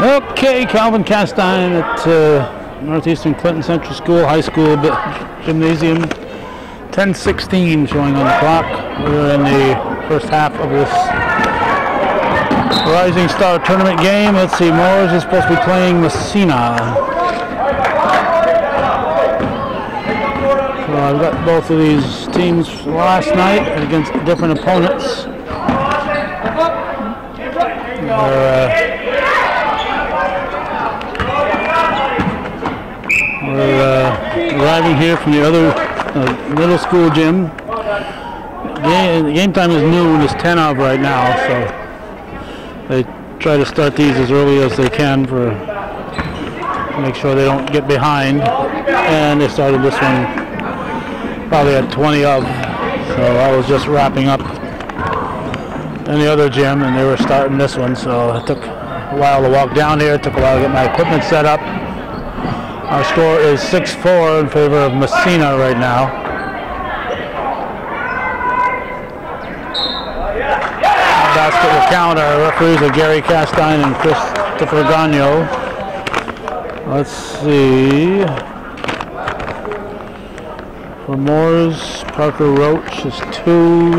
Okay, Calvin Castine at uh, Northeastern Clinton Central School, high school gymnasium. 10:16 showing on the clock. We're in the first half of this Rising Star tournament game. Let's see, Mooers is supposed to be playing Massena. So I've got both of these teams last night against different opponents. They're, uh, arriving here from the other uh, middle school gym. Game, game time is noon, it's 10 of right now, so they try to start these as early as they can for make sure they don't get behind. And they started this one probably at 20 of, so I was just wrapping up in the other gym and they were starting this one, so it took a while to walk down here, it took a while to get my equipment set up. Our score is 6-4 in favor of Massena right now. Basket will count. Our referees are Gary Castine and Christopher Gagno. Let's see. For Mooers, Parker Roach is 2.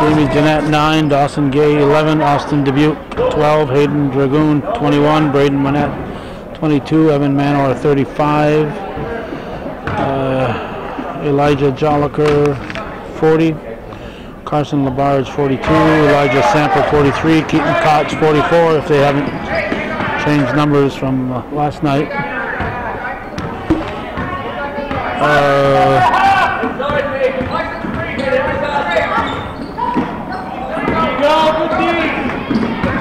Jamie Jeanette 9. Dawson Gay 11. Austin Dubuque 12. Hayden Dragoon 21. Braden Monette 22, Evan Manor 35, uh, Elijah Jolliker 40, Carson Labarge 42, Elijah Sample 43, Keaton Cox 44 if they haven't changed numbers from uh, last night. Uh,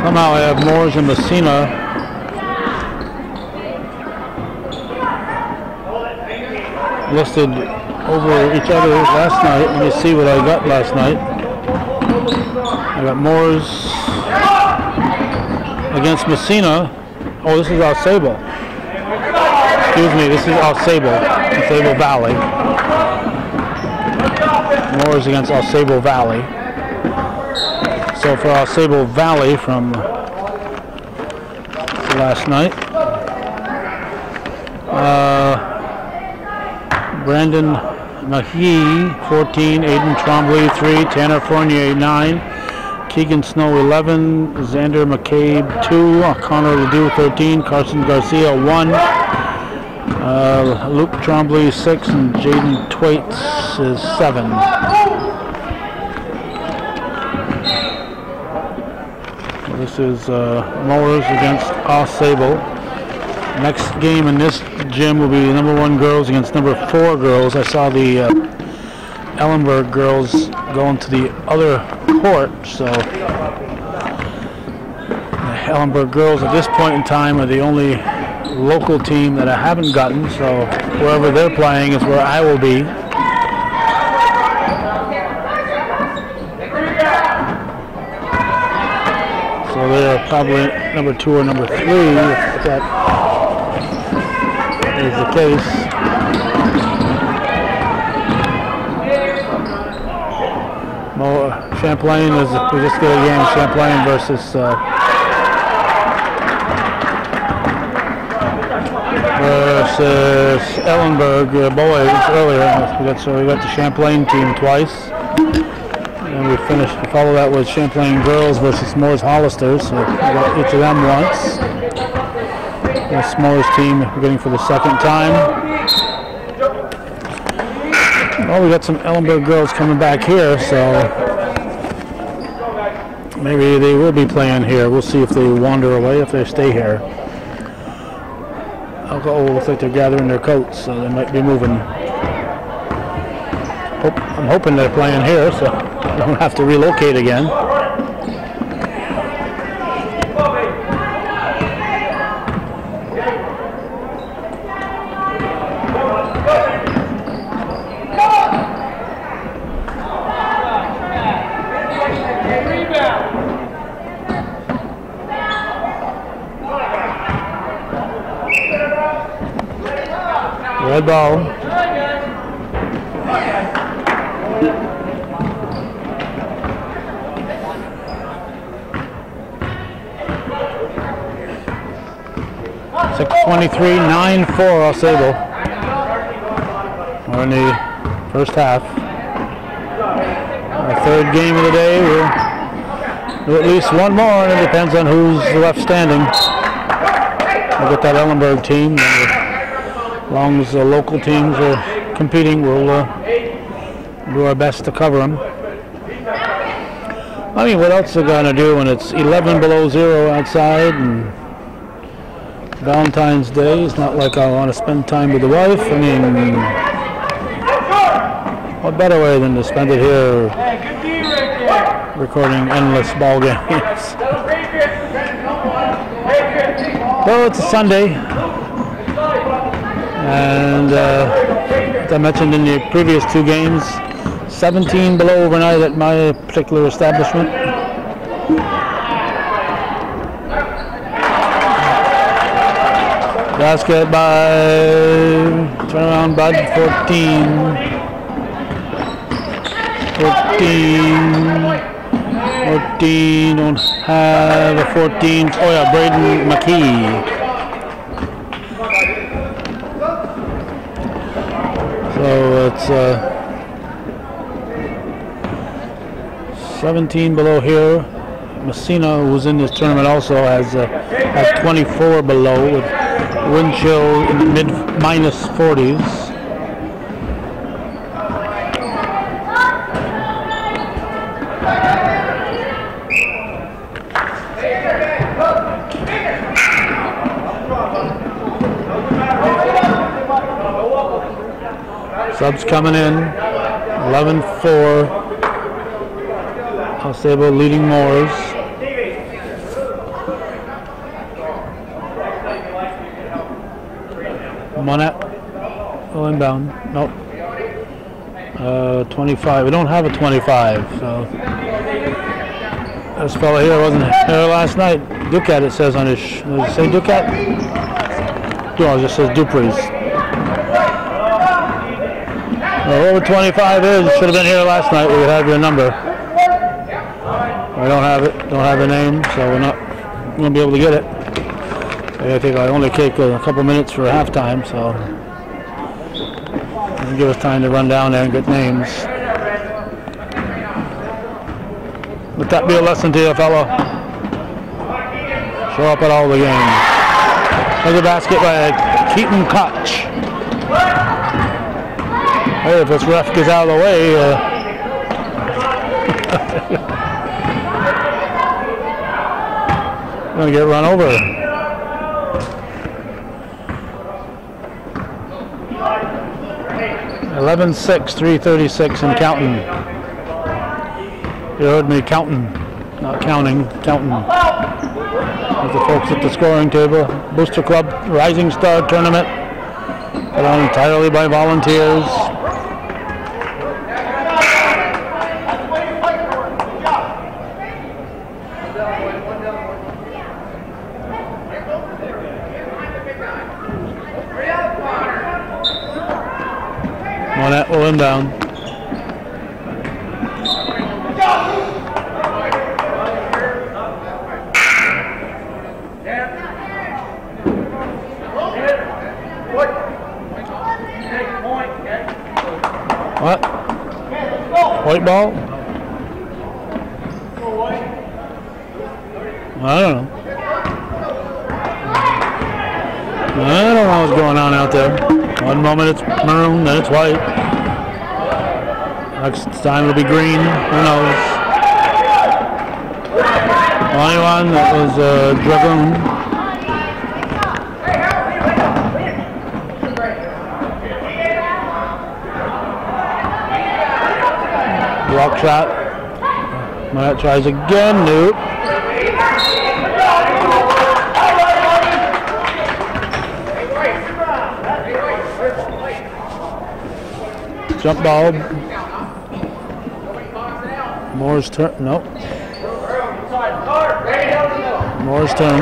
somehow I have Mooers and Massena listed over each other last night. Let me see what I got last night. I got Mooers against Massena. Oh, this is AuSable. Excuse me, this is AuSable, Sable Valley. Mooers against AuSable Valley. So for AuSable Valley from last night. Uh, Brandon McKee, 14, Aiden Trombley, 3, Tanner Fournier, 9, Keegan Snow, 11, Xander McCabe, 2, Connor Ledoux, 13, Carson Garcia, 1, uh, Luke Trombley, 6, and Jaden Twaits is 7. This is uh, Mooers against Au Sable. Next game in this gym will be number one girls against number four girls. I saw the uh, Ellenburg girls going to the other court, so the Ellenburg girls at this point in time are the only local team that I haven't gotten, so wherever they're playing is where I will be. So they're probably number two or number three, is the case. More Champlain is we just did a game Champlain versus uh, versus Ellenburg uh, boys earlier. We got so we got the Champlain team twice. And we finished to follow that with Champlain girls versus Mooers Hollister. So we got each of them once. The team getting for the second time. Well, we got some Ellenburg girls coming back here, so maybe they will be playing here. We'll see if they wander away, if they stay here. Oh, looks like they're gathering their coats, so they might be moving. Hope, I'm hoping they're playing here, so I don't have to relocate again. Ball. 623, 9-4 Sable. We're in the first half. Our third game of the day. We'll do at least one more, and it depends on who's left standing. We'll get that Ellenburg team. Long as the local teams are competing, we'll uh, do our best to cover them. I mean, what else are they going to do when it's 11 below zero outside and Valentine's Day? It's not like I want to spend time with the wife. I mean, what better way than to spend it here recording endless ball games? well, it's a Sunday, and uh, as I mentioned in the previous two games, 17 below overnight at my particular establishment. Basket by turn around Bud 14. 14. 14. Don't have a 14. Oh yeah, Braden McKee. So it's uh, 17 below here. Massena, who's in this tournament, also has uh, has 24 below with wind chill in the mid minus 40s. Subs coming in, 11-4. Sable leading Mooers. Monette. Oh, inbound. Nope. Uh, 25. We don't have a 25, so. This fella here wasn't here last night. Ducat, it says on his. Does it say Ducat? No, it just says Dupree's. Well, over 25 is. Should have been here last night. We have your number. I don't have it. Don't have a name, so we're not going to be able to get it. I think I only take a couple minutes for halftime, so give us time to run down there and get names. Let that be a lesson to you, fellow. Show up at all the games. There's a basket by Keaton Koch. Hey, if this ref gets out of the way, uh, Gonna get run over. Eleven six, three thirty six and counting. You heard me counting, not counting, counting. With the folks at the scoring table. Booster Club Rising Star Tournament. Put on entirely by volunteers. Inbound. What? White ball? I don't know. I don't know what's going on out there. One moment it's maroon, then it's white. Next time it'll be green. Who knows? Only one that was uh, Dragoon. Block shot. Matt tries again. Nope. Jump ball. Moore's turn. Nope. Moore's turn.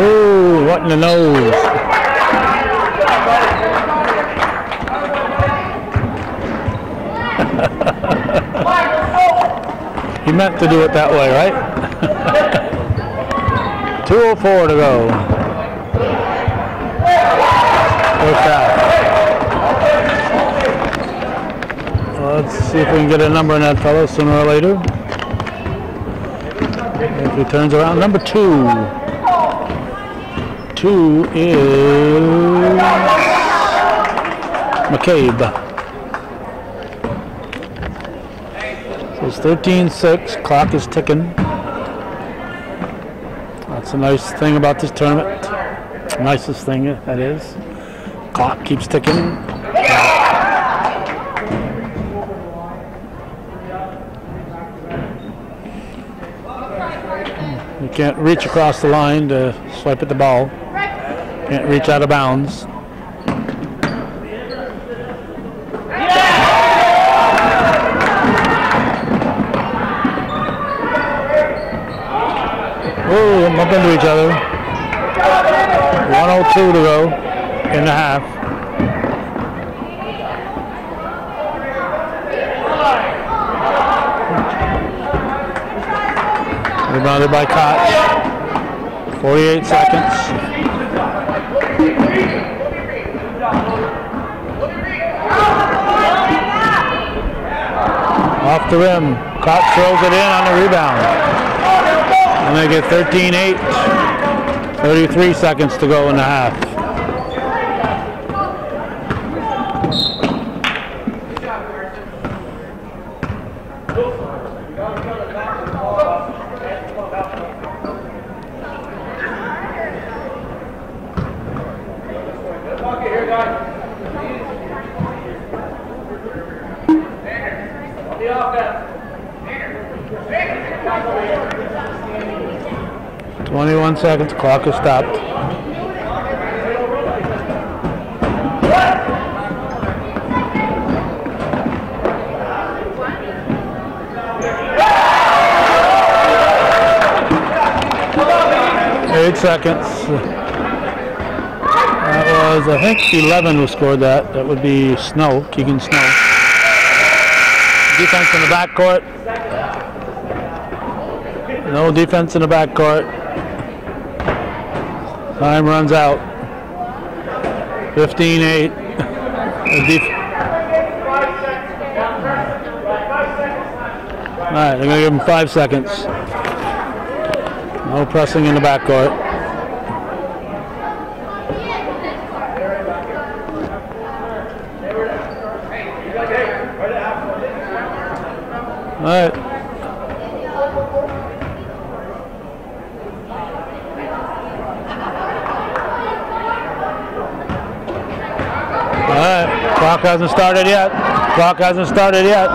Ooh, what in the nose? You meant to do it that way, right? 204 to go. First half. Let's see if we can get a number on that fellow sooner or later. If he turns around, number two. Two is McCabe. So it's 13-6. Clock is ticking. That's a nice thing about this tournament. Nicest thing that is. Clock keeps ticking. Can't reach across the line to swipe at the ball. Can't reach out of bounds. Oh, bump into each other. 102 to go in the half. Rebounded by Koch. 48 seconds. Off the rim. Koch throws it in on the rebound. And they get 13-8. 33 seconds to go in the half. Twenty-one seconds. Clock is stopped. Eight seconds. That was, I think, 11 who scored that. That would be Snow, Keegan Snow. Defense in the backcourt. No defense in the backcourt. Time runs out. 15-8. Def- All right, they're going to give him five seconds. No pressing in the backcourt. All right. All right. Clock hasn't started yet. Clock hasn't started yet.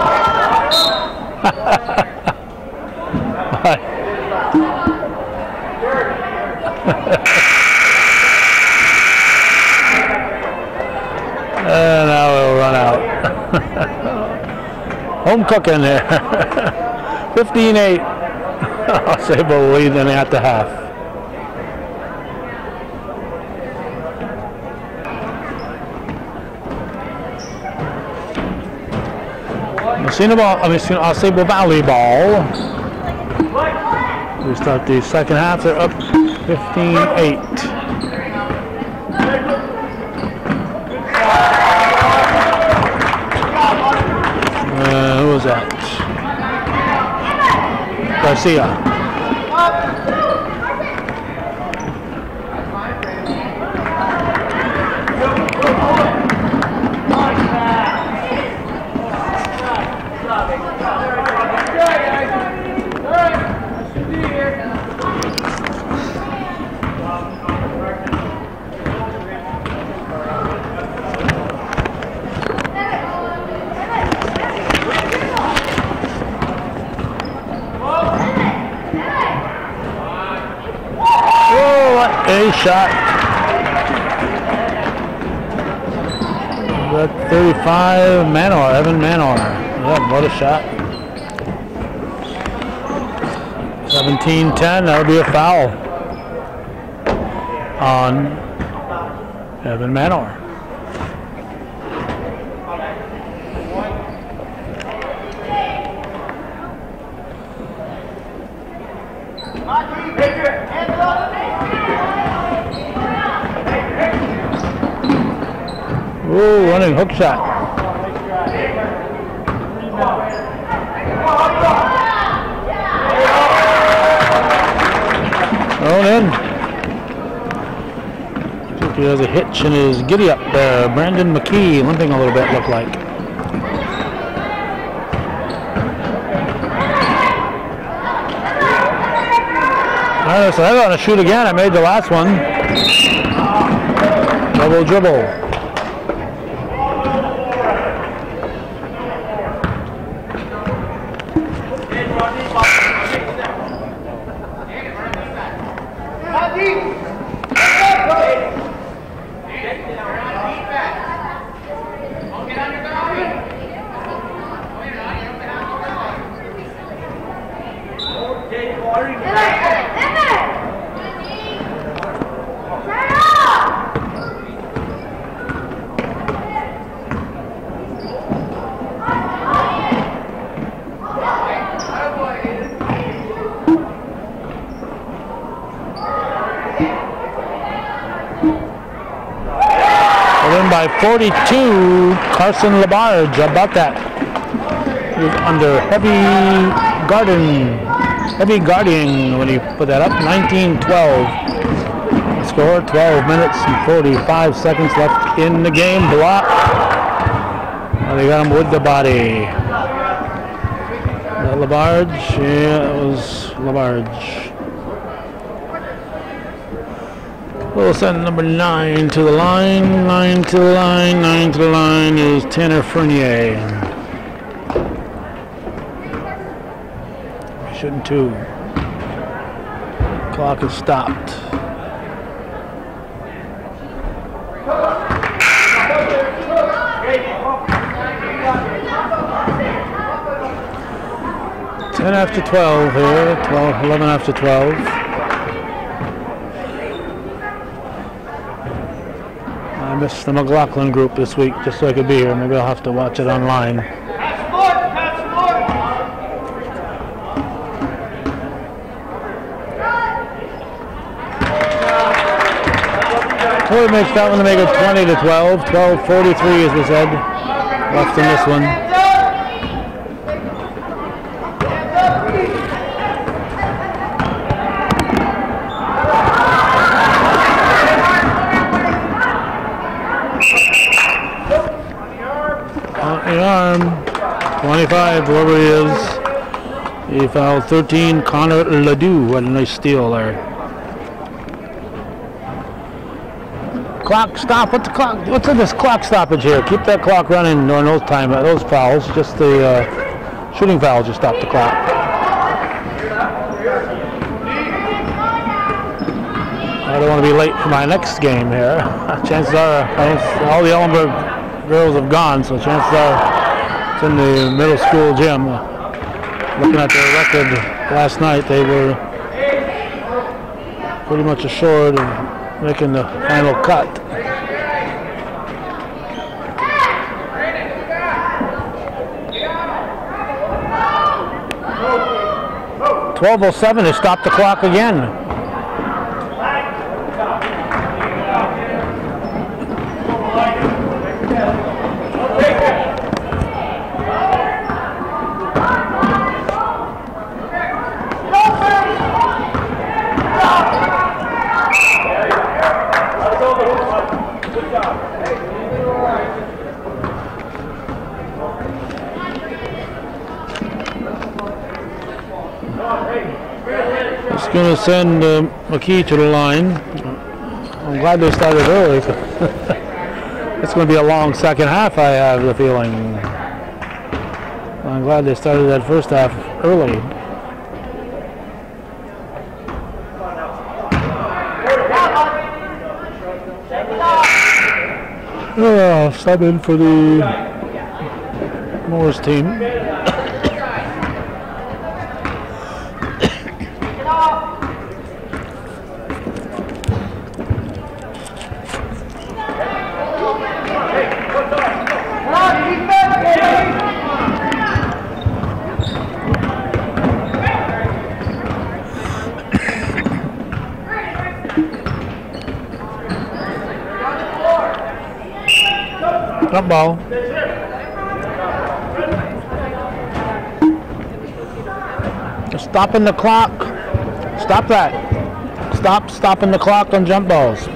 And now it'll run out. Home cooking there. 15-8. Sable leading at the half. Ball, I mean, Sable Valley ball. We start the second half. They're up 15-8. Uh, who was that? Garcia. Oh, what a shot. That 35 Manor, Evan Manor. Yeah, what a shot. 17-10, that'll be a foul on Evan Manor. Ooh, running hook shot. Thrown in. He has a hitch in his giddy up there. Brandon McKee limping a little bit, look like. All right, so I got to shoot again. I made the last one. Double dribble. by 42, Carson Labarge. About that. He's under heavy garden, heavy guarding when he put that up. 19-12. Score 12 minutes and 45 seconds left in the game. Block. Oh, they got him with the body. Labarge? Yeah, it was Labarge. We'll send number nine to the line, nine to the line, nine to the line is Tanner Fournier. Shouldn't two. Clock is stopped. Ten after twelve here, 12, 11 after twelve. Missed the McLaughlin group this week just so I could be here. Maybe I'll have to watch it online. Toy makes that one to make it 20 to 12. 12:43 as we said. Left in this one. 25, whoever he is. He fouled 13. Connor Ledoux. What a nice steal there. Clock stop. What's the clock? What's in this clock stoppage here? Keep that clock running during those time those fouls. Just the uh, shooting fouls just stop the clock. I don't want to be late for my next game here. chances are all the Ellenburg girls have gone, so chances are it's in the middle school gym. Uh, looking at their record last night, they were pretty much assured of making the final cut. Twelve oh seven has stopped the clock again. To send uh, McKee to the line. I'm glad they started early. it's going to be a long second half, I have the feeling. I'm glad they started that first half early. Oh, sub in for the Morris team. Ball. Stopping the clock. Stop that. Stop stopping the clock on jump balls.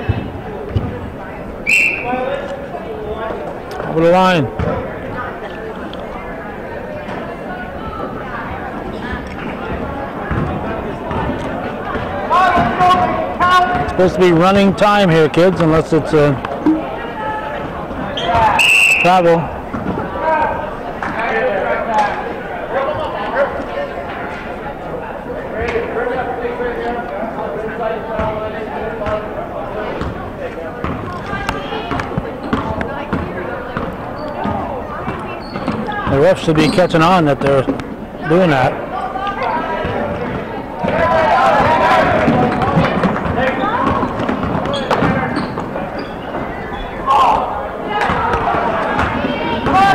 Over the line. It's supposed to be running time here, kids, unless it's a travel. The refs should be catching on that they're doing that.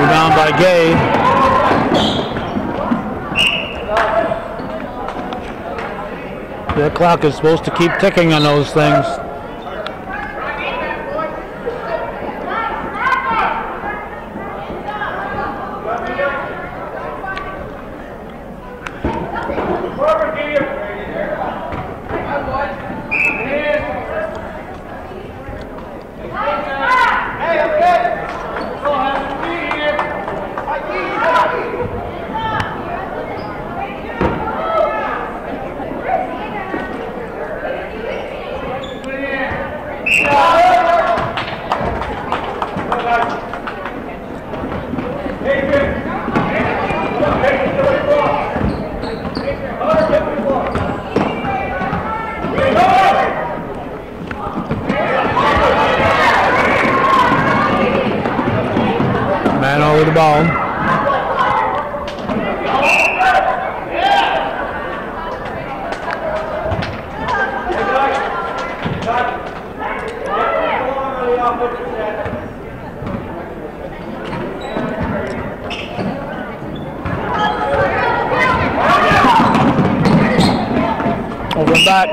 Rebound by Gay. The clock is supposed to keep ticking on those things. Man over the ball. Over and back.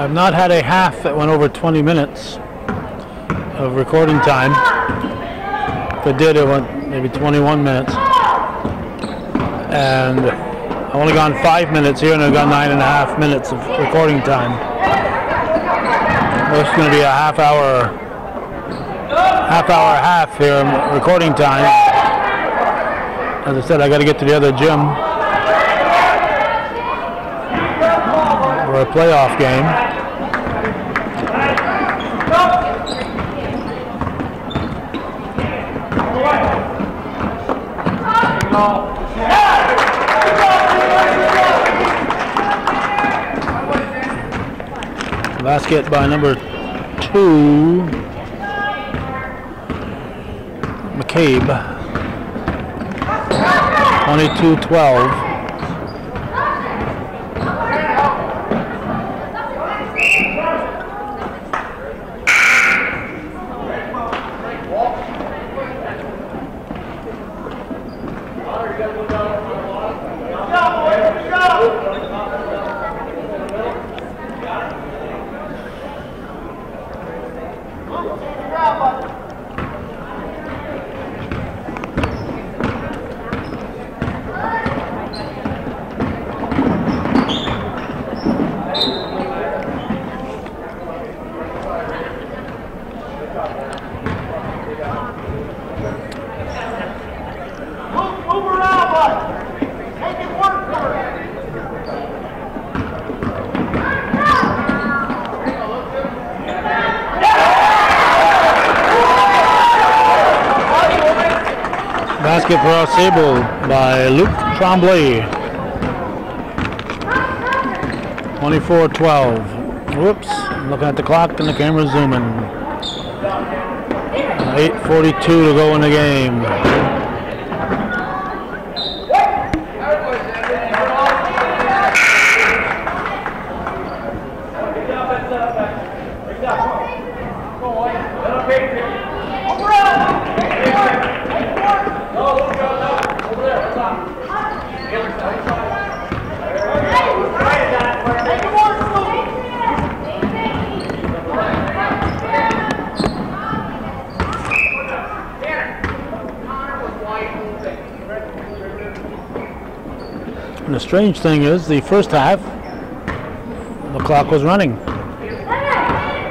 I've not had a half that went over 20 minutes of recording time. If it did, it went maybe 21 minutes. And I've only gone five minutes here, and I've got nine and a half minutes of recording time. It's going to be a half hour, half hour, half here in recording time. As I said, I got to get to the other gym for a playoff game. Basket by number two, McCabe. 22-12. Basket for our Sable by Luke Trombley. 24-12. Whoops, looking at the clock and the camera zooming. 8.42 to go in the game. Strange thing is, the first half, the clock was running.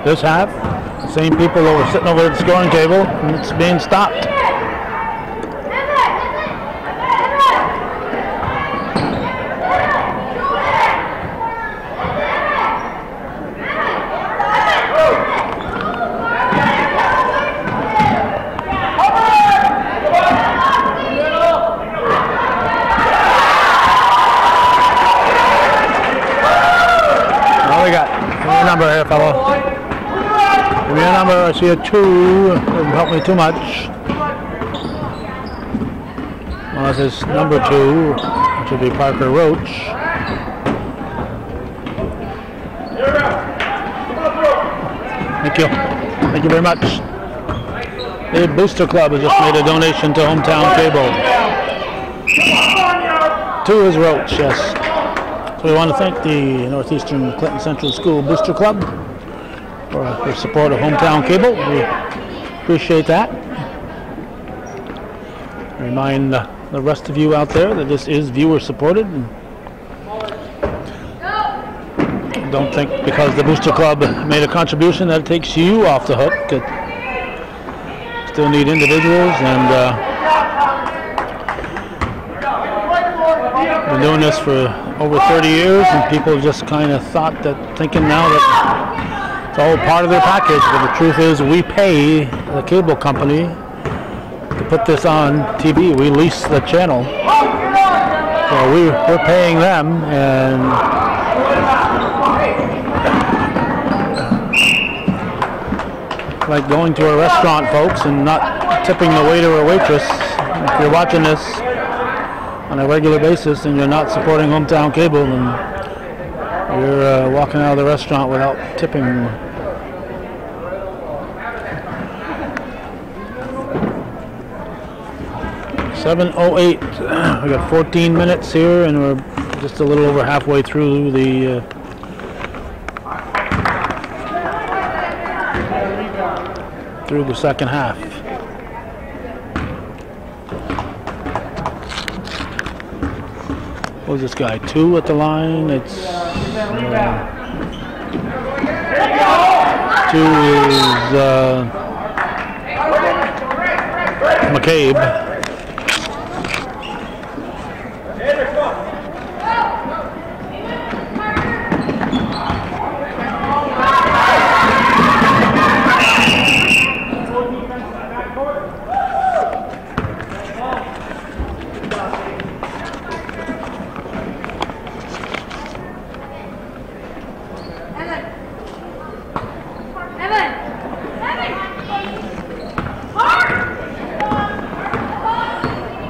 This half, the same people that were sitting over at the scoring table, and it's being stopped. What we got? Give me your number here, fellow. Give see a two. Doesn't help me too much. Well, this is number two. It should be Parker Roach. Thank you. Thank you very much. The Booster Club has just made a donation to Hometown Cable. Two is Roach, yes. So we want to thank the Northeastern Clinton Central School Booster Club for their support of Hometown Cable. We appreciate that. Remind uh, the rest of you out there that this is viewer supported. Don't think because the Booster Club made a contribution that it takes you off the hook. It still need individuals and uh, been doing this for over 30 years and people just kind of thought that thinking now that it's all part of their package but the truth is we pay the cable company to put this on TV we lease the channel. So we, we're paying them and like going to a restaurant folks and not tipping the waiter or waitress. If you're watching this on a regular basis and you're not supporting hometown cable then you're uh, walking out of the restaurant without tipping Seven oh eight. We got 14 minutes here, and we're just a little over halfway through the. Uh, through the second half. What's this guy? Two at the line. It's two is uh, McCabe.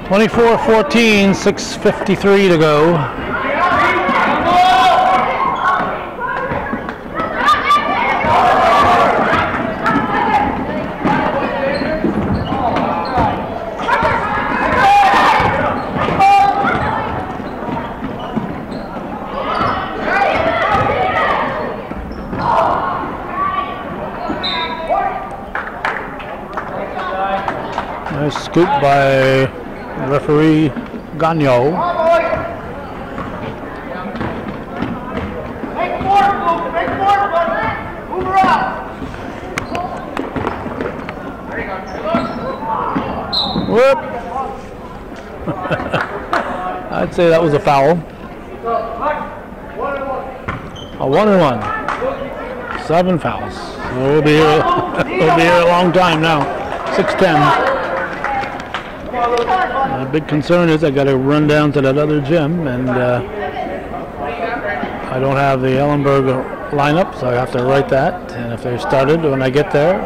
24-14, 6.53 to go. Nice scoop by referee Gagno. Make it work, Make it work. Move her. Whoop! I'd say that was a foul. A one and one. Seven fouls. We'll be here. we'll be here a long time now. Six ten. My big concern is I got to run down to that other gym, and uh, I don't have the Ellenburg lineup, so I have to write that. And if they started when I get there.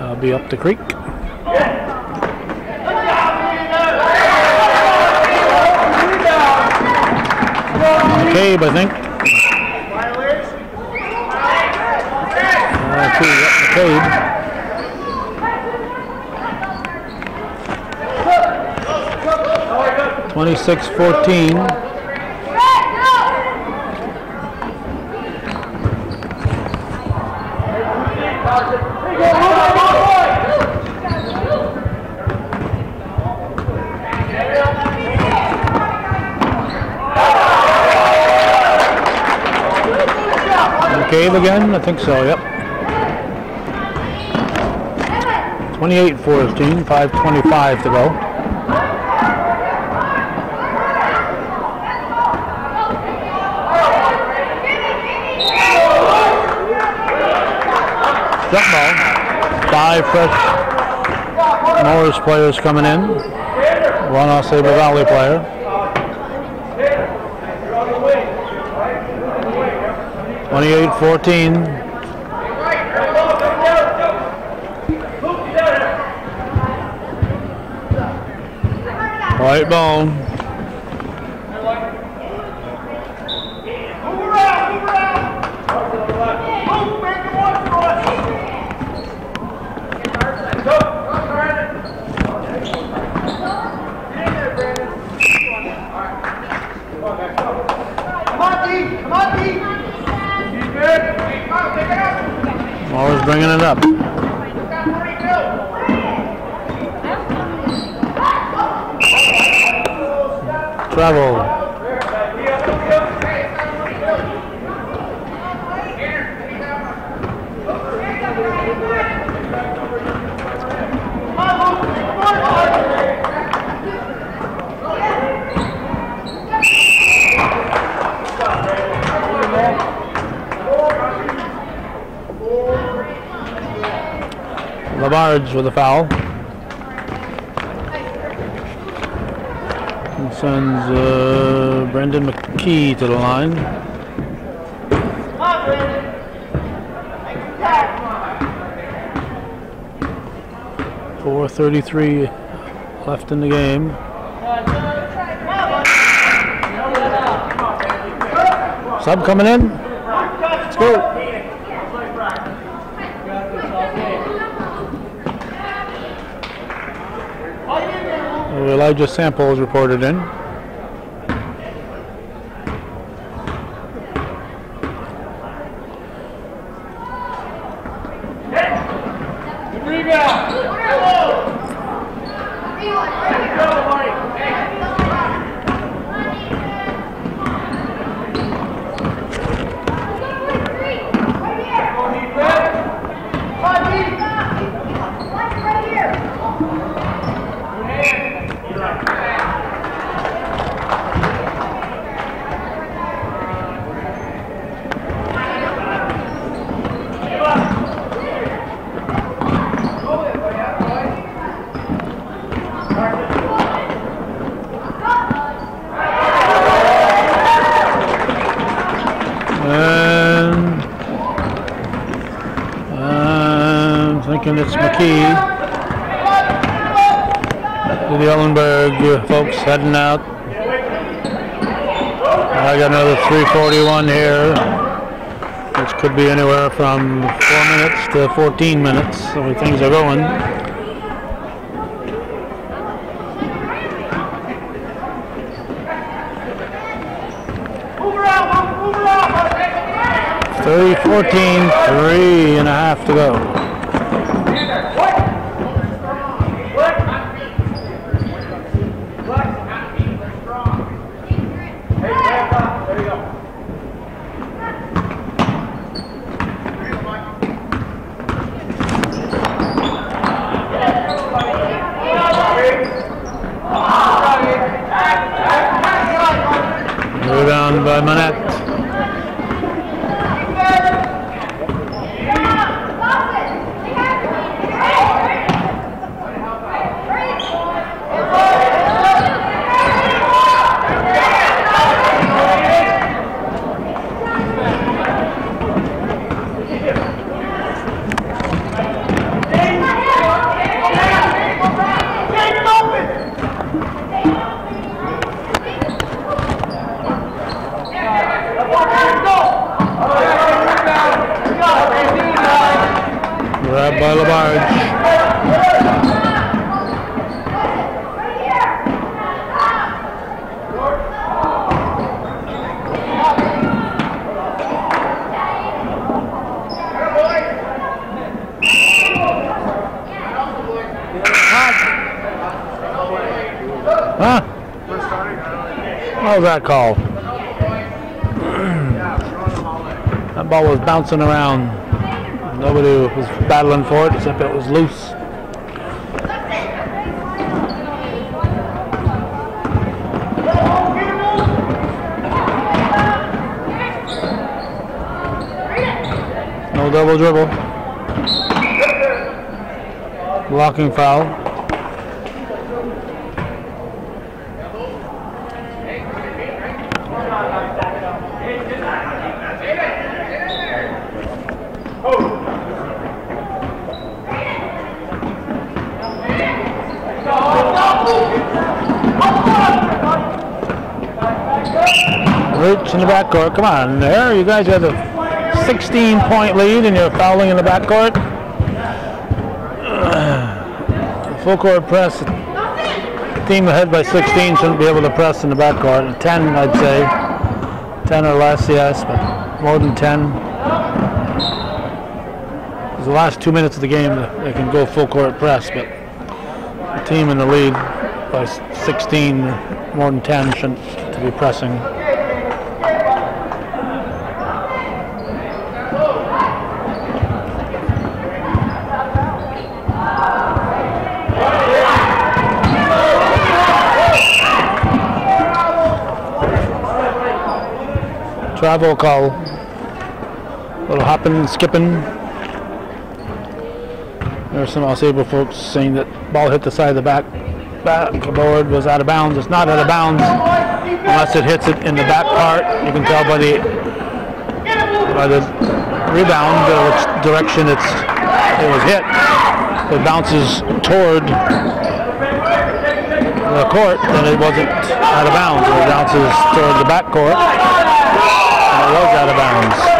I'll be up the creek. McCabe, I think. Uh, McCabe. 26-14. Cave again? I think so, yep. 28-14, 5.25 to go. Five fresh Mooers players coming in. One Saber Valley player. Twenty-eight fourteen. White ball. Move around, move around. Move, make it one for us. Come on, D, come on, D. He's good. Come on, pick it up. Mooers bringing it up. Travel. Labarge with a foul. And sends uh, Brendan McKee to the line. Tag. 4.33 left in the game. Sub coming in. Let's go. Elijah Sample is reported in. And I'm thinking it's McKee. The Ellenburg folks heading out. I got another 341 here, which could be anywhere from 4 minutes to 14 minutes, the way things are going. Move around, Luke, move around. 30 14, three and a half to go. There you go. Rebound by Manette. Get it open. Grabbed by Labarge. Huh? What was that call? That That ball was bouncing around. Nobody was battling for it except it was loose. No double dribble. Blocking foul. In the backcourt. Come on, there. You guys have a 16 point lead and you're fouling in the backcourt. Full court press. Team ahead by 16 shouldn't be able to press in the backcourt. 10, I'd say. 10 or less, yes, but more than 10. It's the last two minutes of the game they can go full court press, but the team in the lead by 16, more than 10 shouldn't be pressing. Travel call. A little hopping skipping. There's some AuSable folks saying that ball hit the side of the back backboard was out of bounds. It's not out of bounds unless it hits it in the back part. You can tell by the by the rebound direction it's it was hit. It bounces toward the court, and it wasn't out of bounds. It bounces toward the back court, it was out of bounds.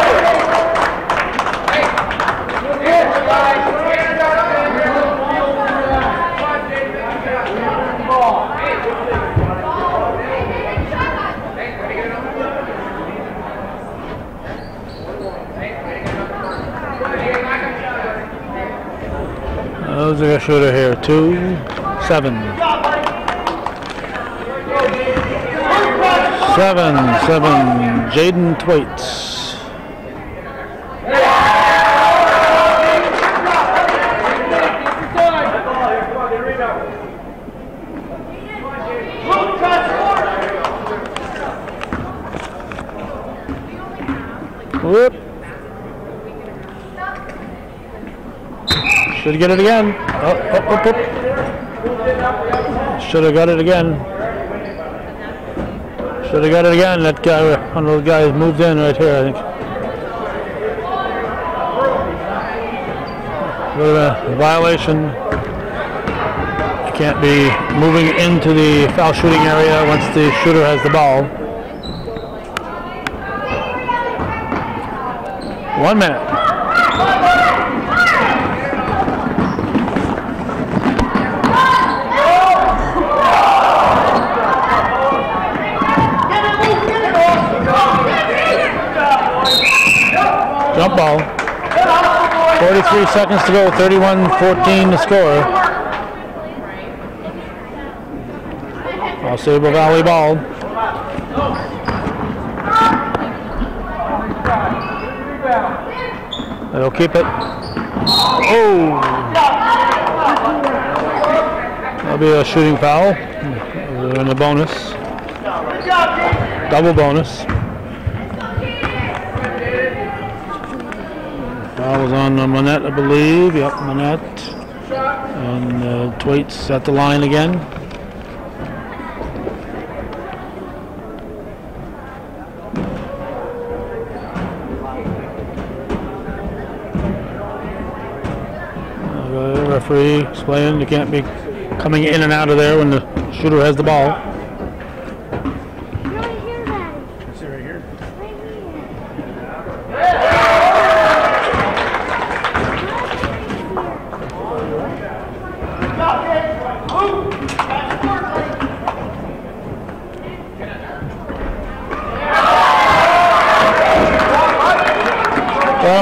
Those are a shooter here. Two, seven. Seven, seven. Jaden Twaits. Whoop. Should get it again. Oh, oh, oh, oh. Should have got it again. Should have got it again. That guy, one of those guys moved in right here, I think. A violation. You can't be moving into the foul shooting area once the shooter has the ball. One minute. Jump ball. 43 seconds to go, 31-14 to score. AuSable Valley ball. They'll keep it. Oh! That'll be a shooting foul. And a bonus. Double bonus. Foul was on uh, Monette, I believe. Yep, Monette. And uh, Twaits at the line again. Uh, referee explaining you can't be coming in and out of there when the shooter has the ball.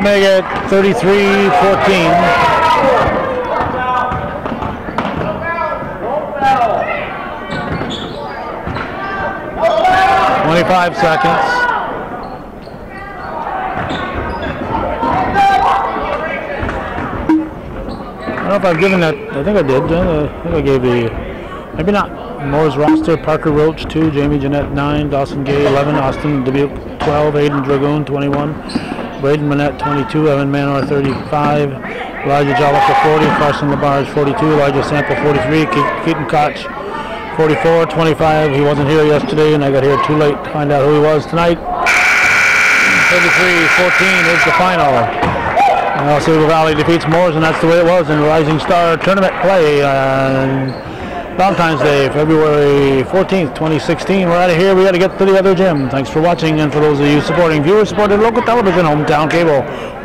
make get 33-14. Twenty-five seconds. I don't know if I've given that. I think I did. I think I gave the. Maybe not. Mooers roster: Parker Roach two, Jamie Jeanette nine, Dawson Gay eleven, Austin Dubuque twelve, Aiden Dragoon twenty-one. Braden Manette, twenty-two; Evan Manor, thirty-five; Elijah Jolliker, forty; Carson Labarge, forty-two; Elijah Sample, forty-three; Keaton Koch, 44, 25. He wasn't here yesterday, and I got here too late to find out who he was tonight. 33-14 is the final. Uh, Silver Valley defeats Mooers, and that's the way it was in Rising Star tournament play Valentine's Day, February 14th, 2016. We're out of here. We got to get to the other gym. Thanks for watching, and for those of you supporting viewers, supported local television, hometown cable.